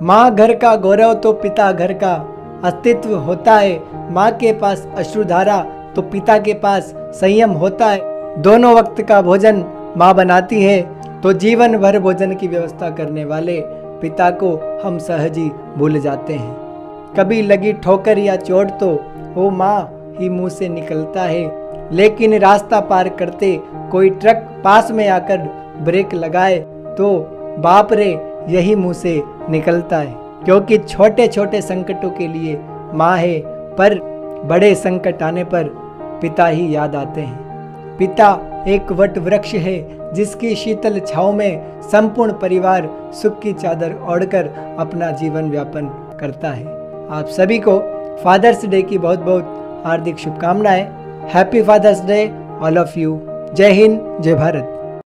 माँ घर का गौरव तो पिता घर का अस्तित्व होता है। माँ के पास अश्रुधारा तो पिता के पास संयम होता है। दोनों वक्त का भोजन माँ बनाती है तो जीवन भर भोजन की व्यवस्था करने वाले पिता को हम सहज ही भूल जाते हैं। कभी लगी ठोकर या चोट तो वो माँ ही मुँह से निकलता है। लेकिन रास्ता पार करते कोई ट्रक पास में आकर ब्रेक लगाए तो बाप रे यही मुँह से निकलता है, क्योंकि छोटे छोटे संकटों के लिए माँ है पर बड़े संकट आने पर पिता ही याद आते हैं। पिता एक वट वृक्ष है, जिसकी शीतल छाव में संपूर्ण परिवार सुख की चादर ओढ़कर अपना जीवन व्यापन करता है। आप सभी को फादर्स डे की बहुत बहुत हार्दिक शुभकामनाएँ। Happy father's day, all of you. जय हिंद, जय भारत।